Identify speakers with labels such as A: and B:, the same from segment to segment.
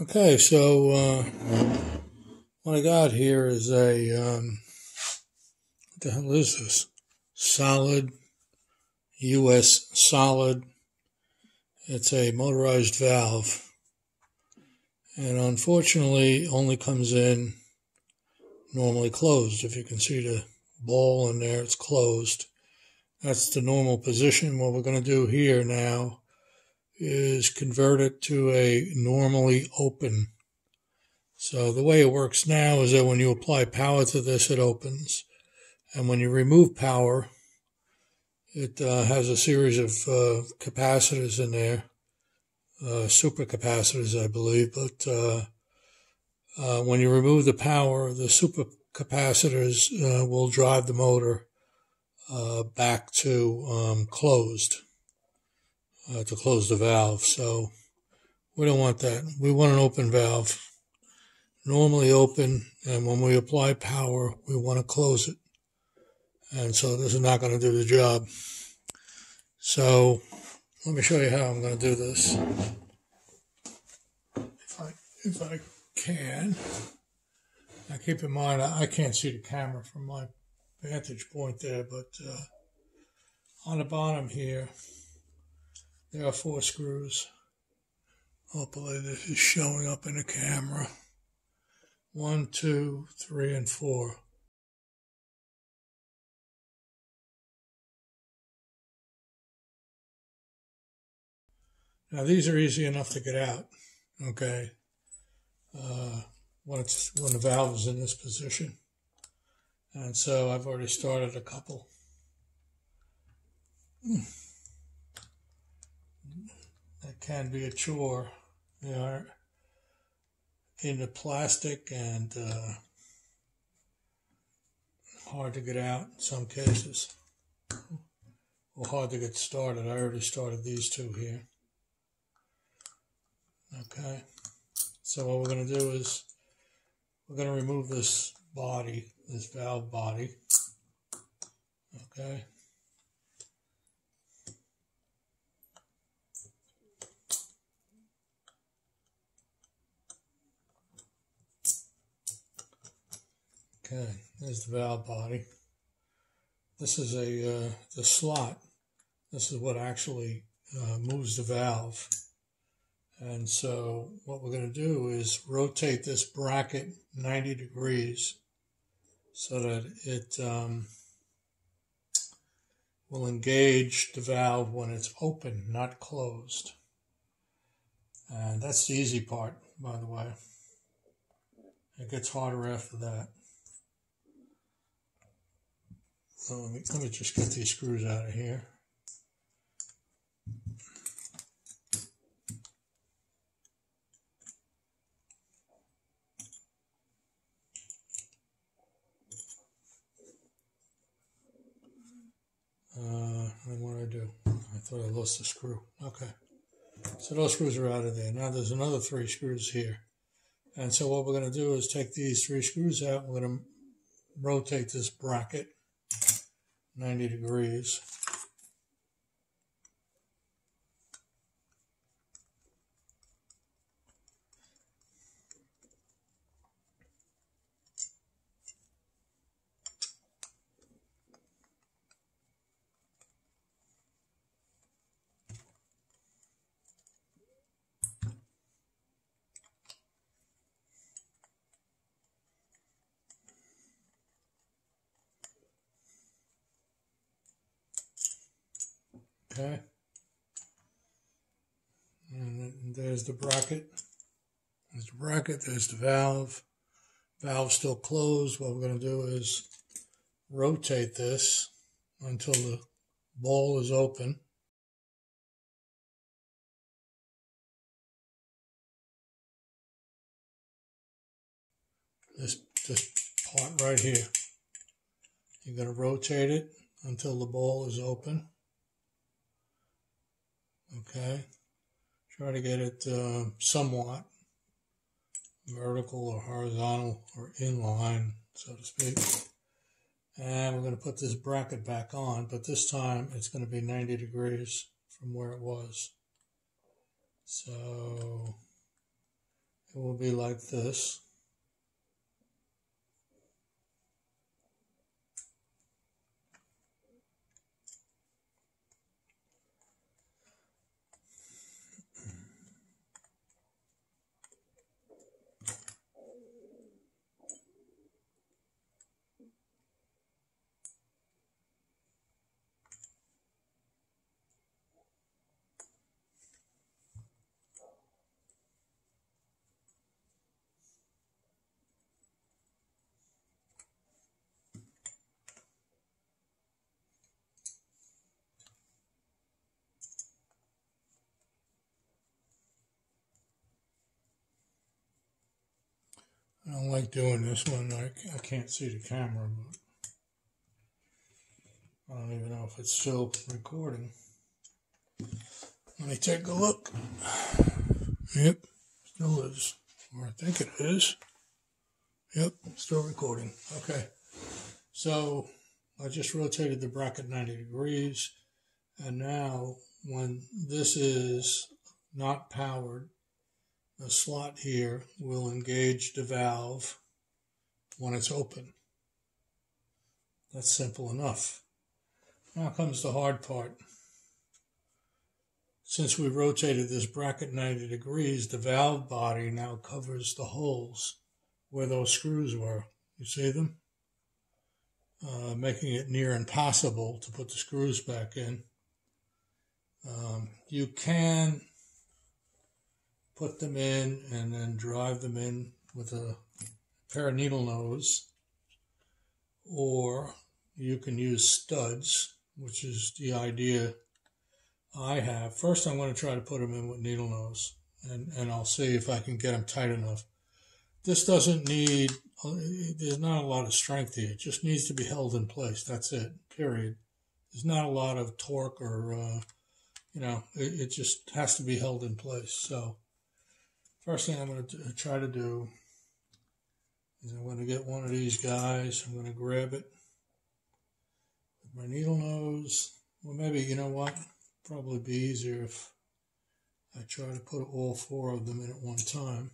A: Okay, so uh, what I got here is a um, what the hell is this? Solid U.S. Solid. It's a motorized valve, and unfortunately, only comes in normally closed. If you can see the ball in there, it's closed. That's the normal position. What we're going to do here now is convert it to a normally open. So the way it works now is that when you apply power to this, it opens. And when you remove power, it uh, has a series of uh, capacitors in there, uh, supercapacitors, I believe. But uh, uh, when you remove the power, the supercapacitors uh, will drive the motor back to um, closed uh, to close the valve. So we don't want that. We want an open valve, normally open, and when we apply power, we want to close it. And so this is not going to do the job. So let me show you how I'm going to do this. If I, if I can. Now keep in mind, I can't see the camera from my vantage point there, but uh, on the bottom here, there are four screws. Hopefully this is showing up in the camera. One, two, three, and four. Now these are easy enough to get out, okay, uh, when, it's, when the valve is in this position. And so I've already started a couple. Hmm that can be a chore. They are into plastic and uh, hard to get out in some cases. Or hard to get started. I already started these two here. Okay. So what we're going to do is we're going to remove this body, this valve body. Okay. Okay, there's the valve body. This is a uh, the slot. This is what actually uh, moves the valve. And so what we're going to do is rotate this bracket 90 degrees so that it um, will engage the valve when it's open, not closed. And that's the easy part, by the way. It gets harder after that. Let me, let me just get these screws out of here. Uh, and what I do? I thought I lost the screw. Okay. So those screws are out of there. Now there's another three screws here. And so what we're going to do is take these three screws out. We're going to rotate this bracket 90 degrees. Okay. And there's the bracket. There's the bracket, there's the valve. Valve still closed. What we're going to do is rotate this until the ball is open. This, this part right here. You're going to rotate it until the ball is open. Okay. Try to get it uh, somewhat vertical or horizontal or inline, so to speak. And we're going to put this bracket back on, but this time it's going to be 90 degrees from where it was. So it will be like this. I don't like doing this one. I, I can't see the camera, but I don't even know if it's still recording. Let me take a look. Yep, still is. Or I think it is. Yep, still recording. Okay. So I just rotated the bracket 90 degrees. And now when this is not powered, the slot here will engage the valve when it's open. That's simple enough. Now comes the hard part. Since we rotated this bracket 90 degrees, the valve body now covers the holes where those screws were. You see them? Uh, making it near impossible to put the screws back in. Um, you can put them in and then drive them in with a pair of needle nose, or you can use studs, which is the idea I have. First, I'm going to try to put them in with needle nose, and, and I'll see if I can get them tight enough. This doesn't need, there's not a lot of strength here. It just needs to be held in place. That's it, period. There's not a lot of torque or, uh, you know, it, it just has to be held in place. So, First thing I'm going to try to do is I'm going to get one of these guys. I'm going to grab it with my needle nose. Well, maybe, you know what? Probably be easier if I try to put all four of them in at one time.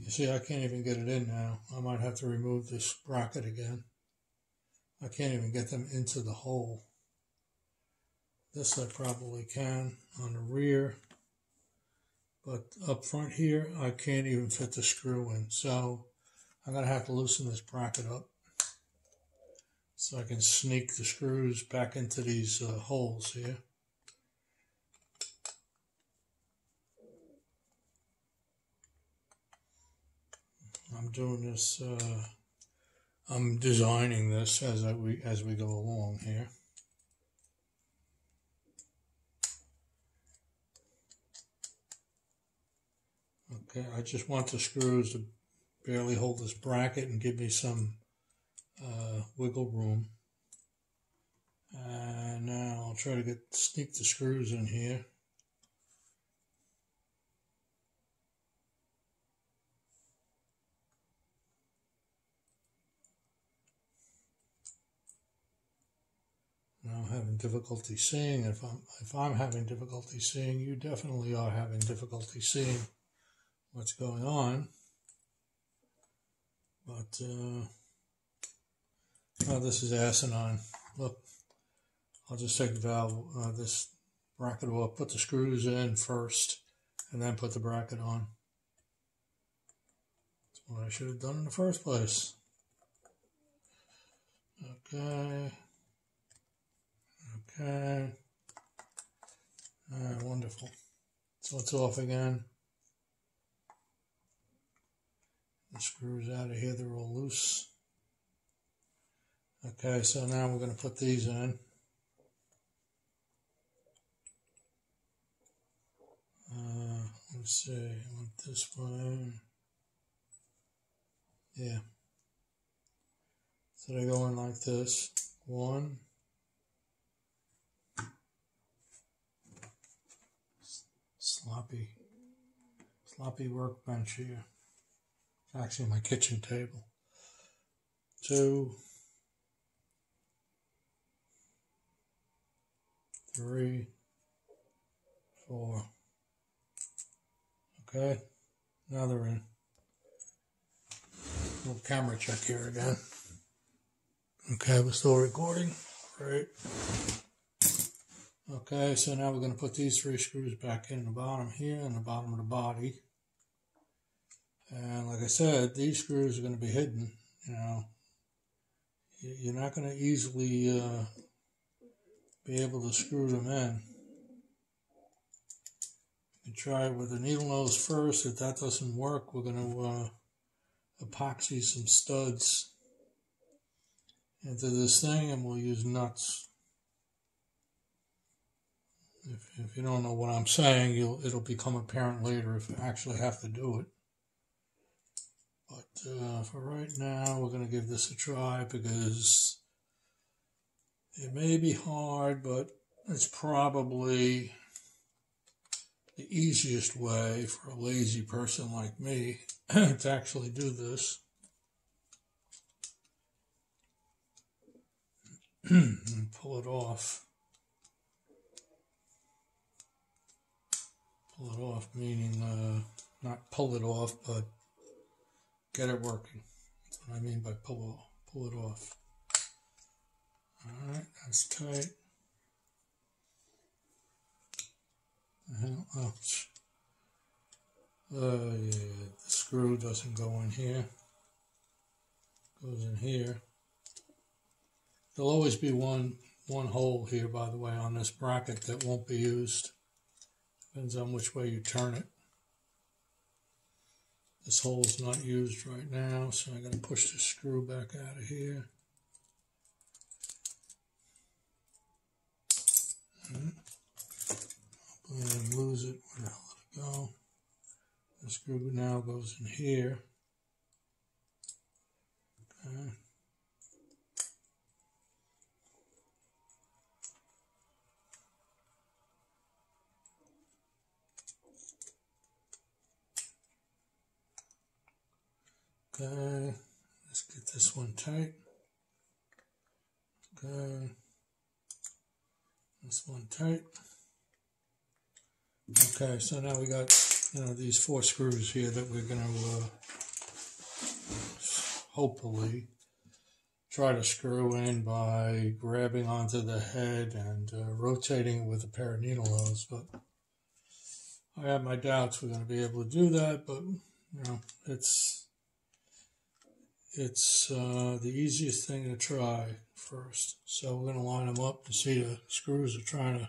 A: You see, I can't even get it in now. I might have to remove this bracket again. I can't even get them into the hole. This I probably can on the rear. But up front here, I can't even fit the screw in. So I'm going to have to loosen this bracket up so I can sneak the screws back into these uh, holes here. I'm doing this, uh, I'm designing this as I, we, as we go along here. Okay, I just want the screws to barely hold this bracket and give me some uh, wiggle room. And now I'll try to get sneak the screws in here. Having difficulty seeing. If I'm if I'm having difficulty seeing, you definitely are having difficulty seeing what's going on. But, uh, oh, this is asinine. Look, I'll just take the valve, uh, this bracket off, put the screws in first, and then put the bracket on. That's what I should have done in the first place. Okay. Okay. Right, wonderful. So it's off again. The screws out of here, they're all loose. Okay, so now we're going to put these in. Uh, let's see, I want this one. in. Yeah. So they go in like this. One. Sloppy, sloppy workbench here actually my kitchen table. Two, three, four. Okay, Now they're in. Little camera check here again. Okay, we're still recording. Great. Okay, so now we're going to put these three screws back in the bottom here and the bottom of the body. And like I said, these screws are going to be hidden. You know, you're not going to easily uh, be able to screw them in. You try it with a needle nose first. If that doesn't work, we're going to uh, epoxy some studs into this thing and we'll use nuts. If, if you don't know what I'm saying, it'll become apparent later if you actually have to do it. But uh, for right now, we're going to give this a try because it may be hard, but it's probably the easiest way for a lazy person like me to actually do this. and pull it off. Pull it off, meaning uh, not pull it off, but get it working. That's what I mean by pull, pull it off. Alright, that's tight. ouch. Uh, yeah, the screw doesn't go in here. Goes in here. There'll always be one one hole here, by the way, on this bracket that won't be used. Depends on which way you turn it. This hole is not used right now, so I'm going to push the screw back out of here. Hmm. And lose it. Where the hell did it go? The screw now goes in here. Okay. Okay, let's get this one tight. Okay, this one tight. Okay, so now we got you know these four screws here that we're going to uh, hopefully try to screw in by grabbing onto the head and uh, rotating with a pair of needle nose. But I have my doubts we're going to be able to do that. But you know, it's it's uh, the easiest thing to try first. So we're going to line them up to see the screws are trying to,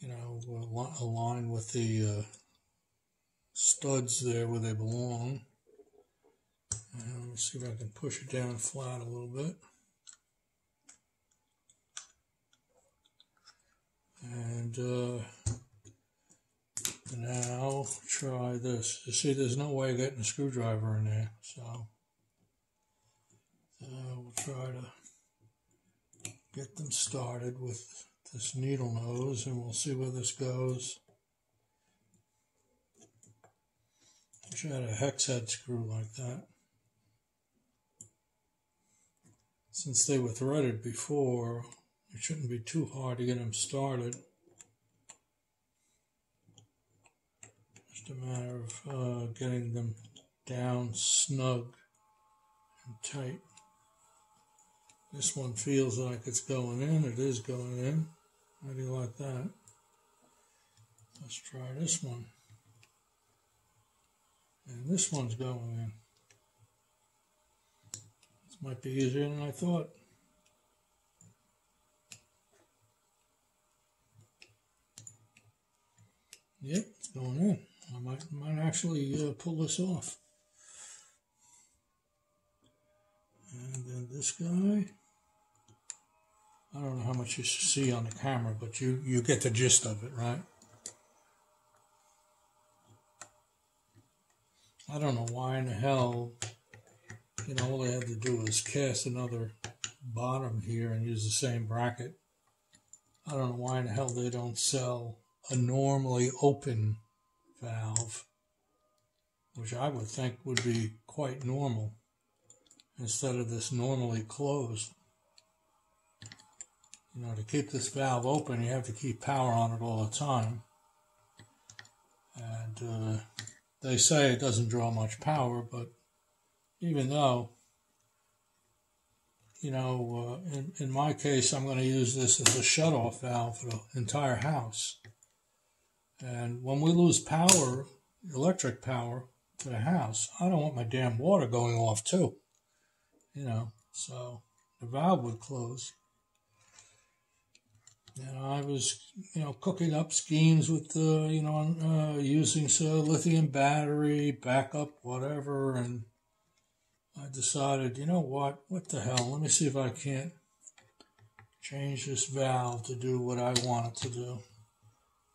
A: you know, align with the uh, studs there where they belong. And let me see if I can push it down flat a little bit. And uh, now try this. You see, there's no way of getting a screwdriver in there, so we'll try to get them started with this needle nose and we'll see where this goes. Wish I had a hex head screw like that. Since they were threaded before, it shouldn't be too hard to get them started. Just a matter of uh, getting them down snug and tight. This one feels like it's going in. It is going in. How do you like that? Let's try this one. And this one's going in. This might be easier than I thought. Yep, it's going in. I might, might actually uh, pull this off. And then this guy. I don't know how much you see on the camera, but you, you get the gist of it, right? I don't know why in the hell, you know, all they had to do was cast another bottom here and use the same bracket. I don't know why in the hell they don't sell a normally open valve, which I would think would be quite normal, instead of this normally closed. You know, to keep this valve open, you have to keep power on it all the time. And uh, they say it doesn't draw much power, but even though, you know, uh, in, in my case, I'm going to use this as a shut-off valve for the entire house. And when we lose power, electric power to the house, I don't want my damn water going off too. You know, so the valve would close. And I was, you know, cooking up schemes with, uh, you know, uh, using a lithium battery, backup, whatever, and I decided, you know what, what the hell, let me see if I can't change this valve to do what I want it to do.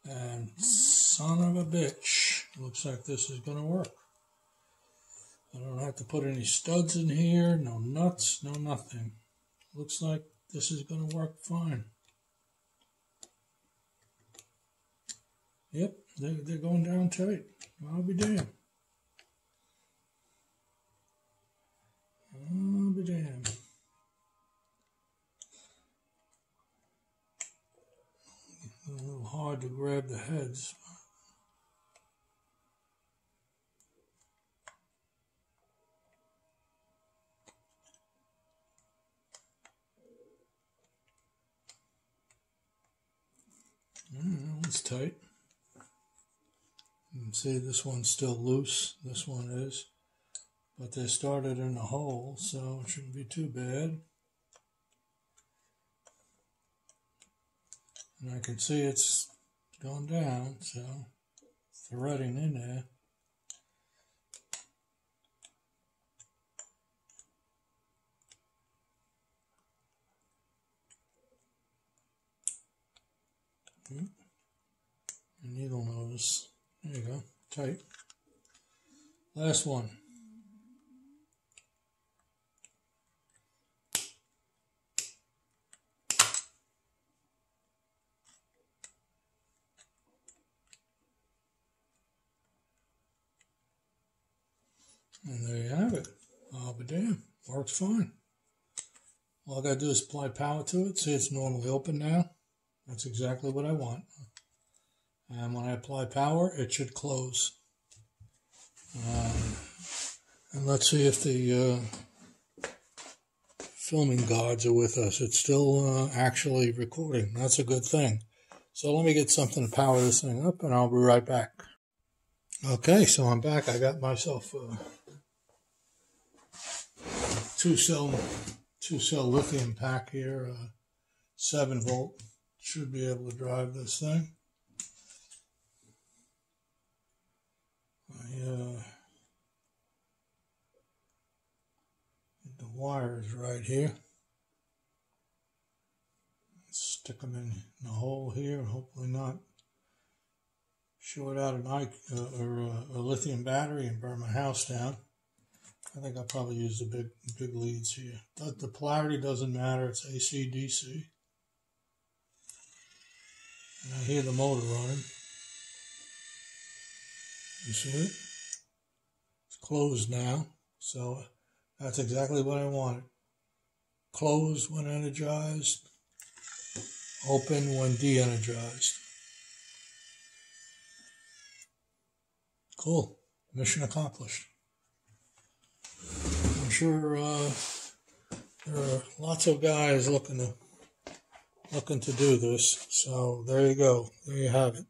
A: And son of a bitch, looks like this is going to work. I don't have to put any studs in here, no nuts, no nothing. Looks like this is going to work fine. Yep, they're, they're going down tight. I'll be damned. I'll be damned. A little hard to grab the heads. Mm, that tight. See this one's still loose. This one is. But they started in a hole, so it shouldn't be too bad. And I can see it's going down, so threading in there. Hmm. Needle nose. There you go. Tight. Last one. And there you have it. Oh, but damn, works fine. All I gotta do is apply power to it. See, it's normally open now. That's exactly what I want. And when I apply power, it should close. Um, and let's see if the uh, filming gods are with us. It's still uh, actually recording. That's a good thing. So let me get something to power this thing up and I'll be right back. Okay, so I'm back. I got myself a two cell two cell lithium pack here, uh, seven volt. Should be able to drive this thing. I, uh, the wires right here. Stick them in the hole here, hopefully not short out an uh, or a, a lithium battery and burn my house down. I think I'll probably use the big big leads here. But the polarity doesn't matter, it's AC DC. And I hear the motor running. You see it? It's closed now, so that's exactly what I wanted. Closed when energized, open when de-energized. Cool. Mission accomplished. I'm sure uh, there are lots of guys looking to looking to do this. So there you go. There you have it.